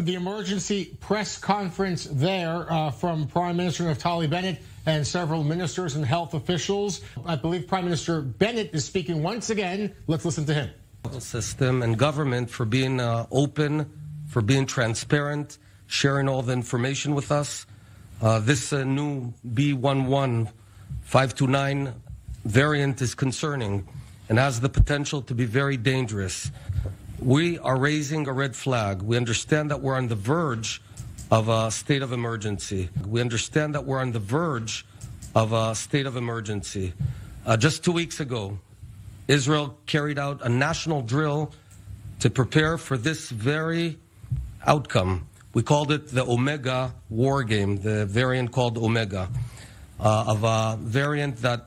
the emergency press conference there uh, from Prime Minister Naftali Bennett and several ministers and health officials. I believe Prime Minister Bennett is speaking once again. Let's listen to him. System and government for being uh, open, for being transparent, sharing all the information with us. Uh, this uh, new B11529 variant is concerning and has the potential to be very dangerous. We are raising a red flag. We understand that we're on the verge of a state of emergency. We understand that we're on the verge of a state of emergency. Uh, just two weeks ago, Israel carried out a national drill to prepare for this very outcome. We called it the Omega war game, the variant called Omega, uh, of a variant that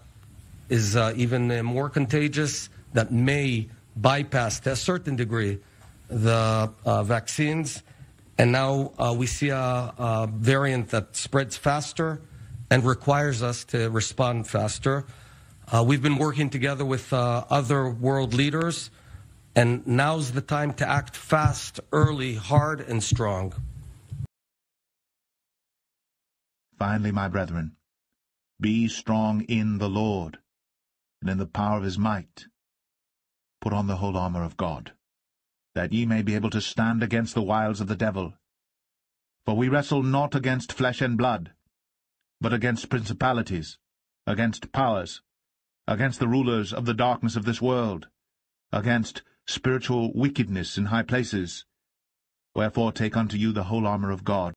is uh, even more contagious, that may bypass to a certain degree the uh, vaccines. And now uh, we see a, a, variant that spreads faster and requires us to respond faster. Uh, we've been working together with uh, other world leaders, and now's the time to act fast, early, hard, and strong. Finally, my brethren, be strong in the Lord, and in the power of his might. Put on the whole armour of God, that ye may be able to stand against the wiles of the devil. For we wrestle not against flesh and blood, but against principalities, against powers, against the rulers of the darkness of this world, against spiritual wickedness in high places. Wherefore take unto you the whole armour of God,